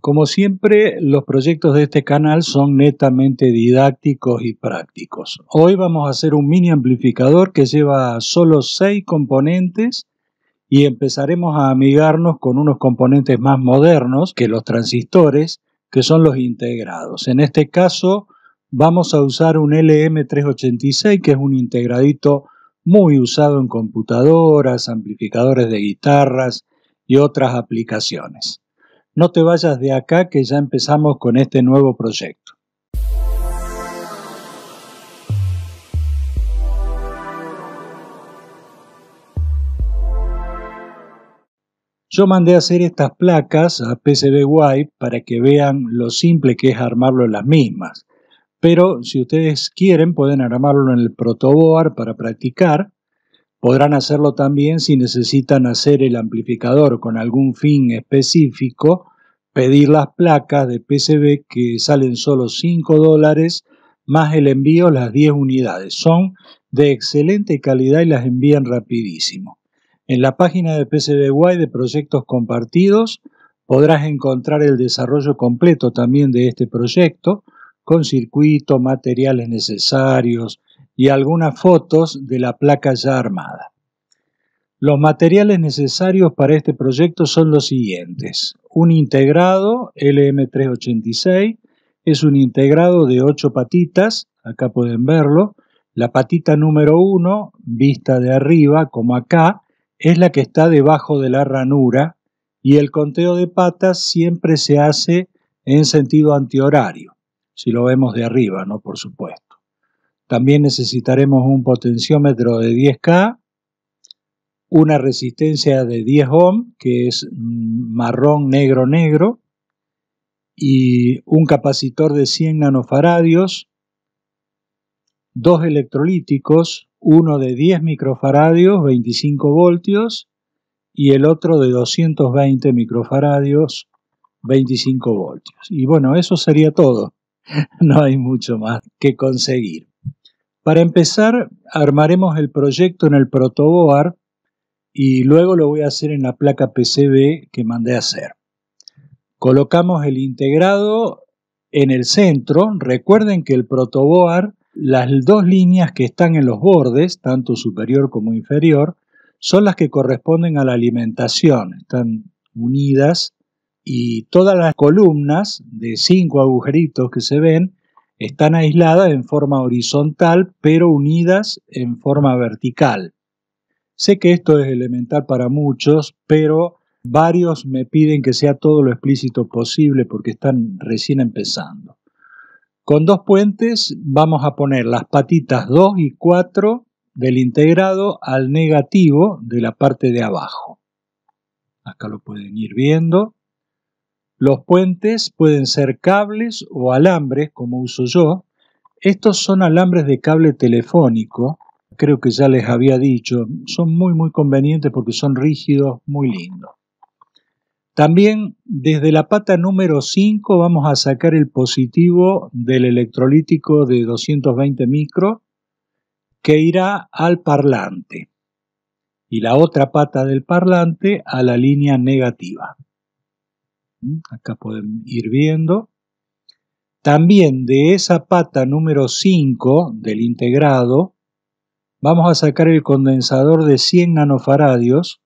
Como siempre, los proyectos de este canal son netamente didácticos y prácticos. Hoy vamos a hacer un mini amplificador que lleva solo 6 componentes y empezaremos a amigarnos con unos componentes más modernos que los transistores, que son los integrados. En este caso, vamos a usar un LM386, que es un integradito muy usado en computadoras, amplificadores de guitarras y otras aplicaciones. No te vayas de acá que ya empezamos con este nuevo proyecto. Yo mandé a hacer estas placas a PCBWay para que vean lo simple que es armarlo en las mismas. Pero si ustedes quieren pueden armarlo en el protoboard para practicar. Podrán hacerlo también si necesitan hacer el amplificador con algún fin específico, pedir las placas de PCB que salen solo 5 dólares más el envío las 10 unidades. Son de excelente calidad y las envían rapidísimo. En la página de PCBWay de proyectos compartidos podrás encontrar el desarrollo completo también de este proyecto, con circuito, materiales necesarios y algunas fotos de la placa ya armada. Los materiales necesarios para este proyecto son los siguientes. Un integrado LM386 es un integrado de 8 patitas, acá pueden verlo. La patita número 1, vista de arriba, como acá, es la que está debajo de la ranura y el conteo de patas siempre se hace en sentido antihorario, si lo vemos de arriba, ¿no? Por supuesto. También necesitaremos un potenciómetro de 10K, una resistencia de 10 ohm, que es marrón, negro, negro, y un capacitor de 100 nanofaradios, dos electrolíticos, uno de 10 microfaradios, 25 voltios, y el otro de 220 microfaradios, 25 voltios. Y bueno, eso sería todo. No hay mucho más que conseguir. Para empezar, armaremos el proyecto en el protoboard y luego lo voy a hacer en la placa PCB que mandé a hacer. Colocamos el integrado en el centro. Recuerden que el protoboard las dos líneas que están en los bordes, tanto superior como inferior, son las que corresponden a la alimentación. Están unidas y todas las columnas de cinco agujeritos que se ven están aisladas en forma horizontal, pero unidas en forma vertical. Sé que esto es elemental para muchos, pero varios me piden que sea todo lo explícito posible porque están recién empezando. Con dos puentes vamos a poner las patitas 2 y 4 del integrado al negativo de la parte de abajo. Acá lo pueden ir viendo. Los puentes pueden ser cables o alambres, como uso yo. Estos son alambres de cable telefónico, creo que ya les había dicho. Son muy muy convenientes porque son rígidos, muy lindos. También desde la pata número 5 vamos a sacar el positivo del electrolítico de 220 micro que irá al parlante y la otra pata del parlante a la línea negativa. ¿Mm? Acá pueden ir viendo. También de esa pata número 5 del integrado vamos a sacar el condensador de 100 nanofaradios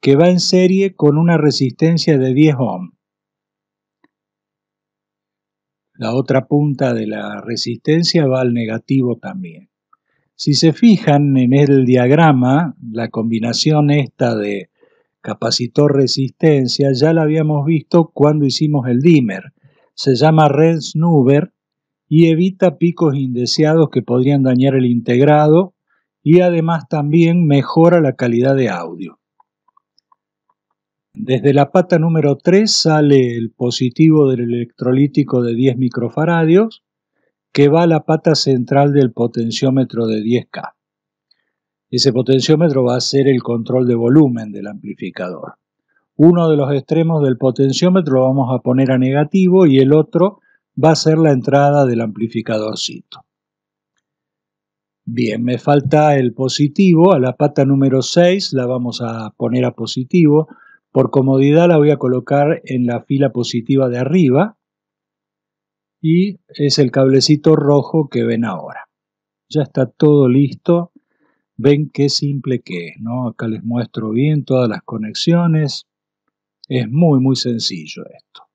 que va en serie con una resistencia de 10 ohm. La otra punta de la resistencia va al negativo también. Si se fijan en el diagrama, la combinación esta de capacitor-resistencia ya la habíamos visto cuando hicimos el dimmer. Se llama Rensnuber y evita picos indeseados que podrían dañar el integrado y además también mejora la calidad de audio. Desde la pata número 3 sale el positivo del electrolítico de 10 microfaradios que va a la pata central del potenciómetro de 10K. Ese potenciómetro va a ser el control de volumen del amplificador. Uno de los extremos del potenciómetro lo vamos a poner a negativo y el otro va a ser la entrada del amplificadorcito. Bien, me falta el positivo, a la pata número 6 la vamos a poner a positivo Por comodidad la voy a colocar en la fila positiva de arriba y es el cablecito rojo que ven ahora. Ya está todo listo. Ven qué simple que es, ¿no? Acá les muestro bien todas las conexiones. Es muy, muy sencillo esto.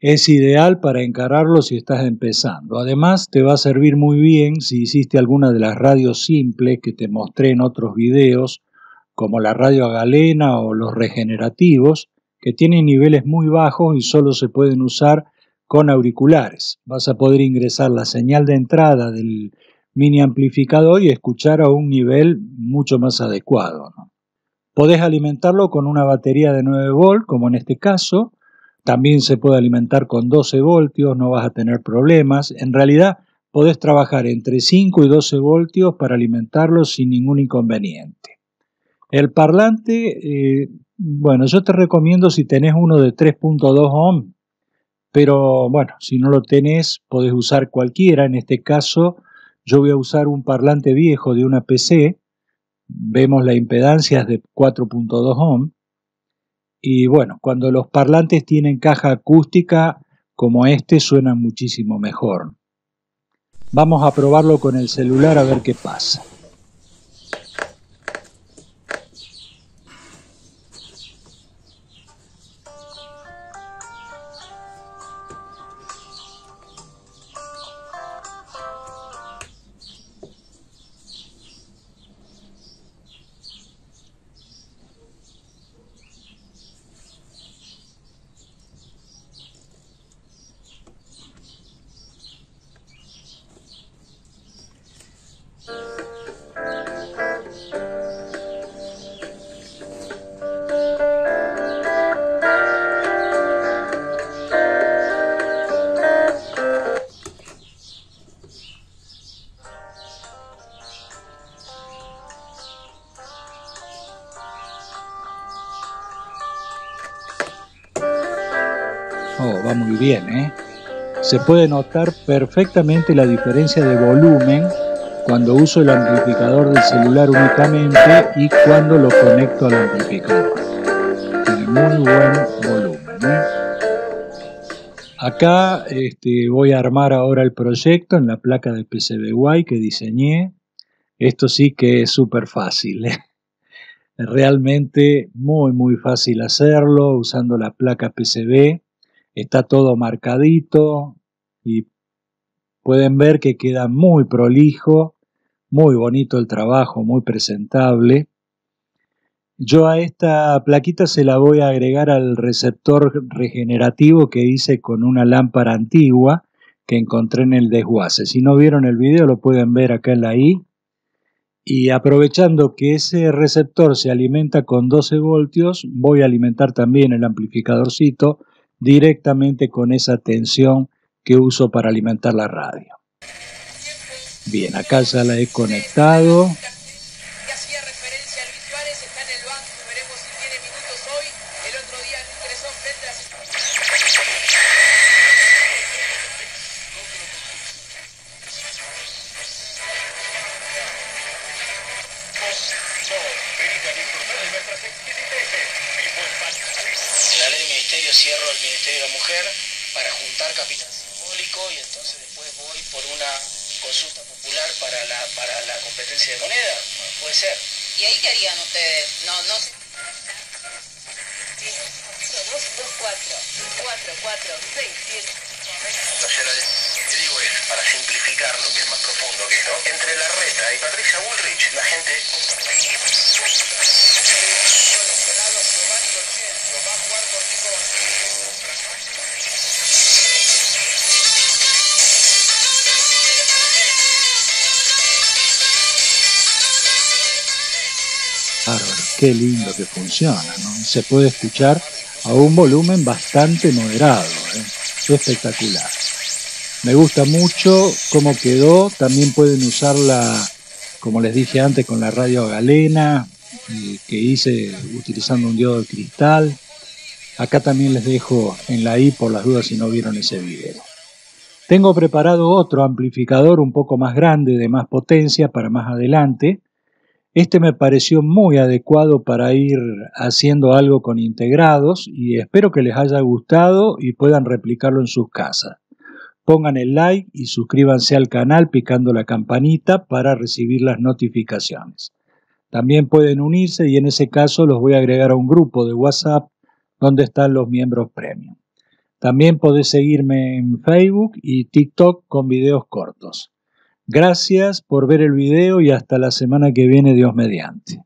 Es ideal para encararlo si estás empezando. Además, te va a servir muy bien si hiciste alguna de las radios simples que te mostré en otros videos, como la radio galena o los regenerativos, que tienen niveles muy bajos y solo se pueden usar con auriculares. Vas a poder ingresar la señal de entrada del mini amplificador y escuchar a un nivel mucho más adecuado. Podés alimentarlo con una batería de 9 volt, como en este caso. También se puede alimentar con 12 voltios, no vas a tener problemas. En realidad, podés trabajar entre 5 y 12 voltios para alimentarlo sin ningún inconveniente. El parlante, eh, bueno, yo te recomiendo si tenés uno de 3.2 ohm, pero bueno, si no lo tenés, podés usar cualquiera. En este caso, yo voy a usar un parlante viejo de una PC. Vemos la impedancia de 4.2 ohm. Y bueno, cuando los parlantes tienen caja acústica como este, suenan muchísimo mejor. Vamos a probarlo con el celular a ver qué pasa. Oh, va muy bien, ¿eh? Se puede notar perfectamente la diferencia de volumen cuando uso el amplificador del celular únicamente y cuando lo conecto al amplificador. Tiene muy buen volumen. ¿eh? Acá este, voy a armar ahora el proyecto en la placa de PCBWay que diseñé. Esto sí que es súper fácil. ¿eh? Realmente muy muy fácil hacerlo usando la placa PCB está todo marcadito y pueden ver que queda muy prolijo, muy bonito el trabajo, muy presentable. Yo a esta plaquita se la voy a agregar al receptor regenerativo que hice con una lámpara antigua que encontré en el desguace. Si no vieron el video lo pueden ver acá en la I. Y aprovechando que ese receptor se alimenta con 12 voltios, voy a alimentar también el amplificadorcito directamente con esa tensión que uso para alimentar la radio. Bien, acá ya la he conectado. Entonces después voy por una consulta popular para la, para la competencia de moneda. Puede ser. ¿Y ahí qué harían ustedes? No, no sé. 2, 2, 4, 4, 4, 6, 7. No, yo lo que digo es, para simplificar lo que es más profundo que esto, entre la reta y Patricia Woolrich, qué lindo que funciona, ¿no? Se puede escuchar a un volumen bastante moderado, ¿eh? espectacular. Me gusta mucho cómo quedó, también pueden usarla, como les dije antes, con la radio galena, eh, que hice utilizando un diodo de cristal. Acá también les dejo en la i por las dudas si no vieron ese video. Tengo preparado otro amplificador un poco más grande, de más potencia, para más adelante, Este me pareció muy adecuado para ir haciendo algo con integrados y espero que les haya gustado y puedan replicarlo en sus casas. Pongan el like y suscríbanse al canal picando la campanita para recibir las notificaciones. También pueden unirse y en ese caso los voy a agregar a un grupo de WhatsApp donde están los miembros premium. También podés seguirme en Facebook y TikTok con videos cortos. Gracias por ver el video y hasta la semana que viene, Dios mediante.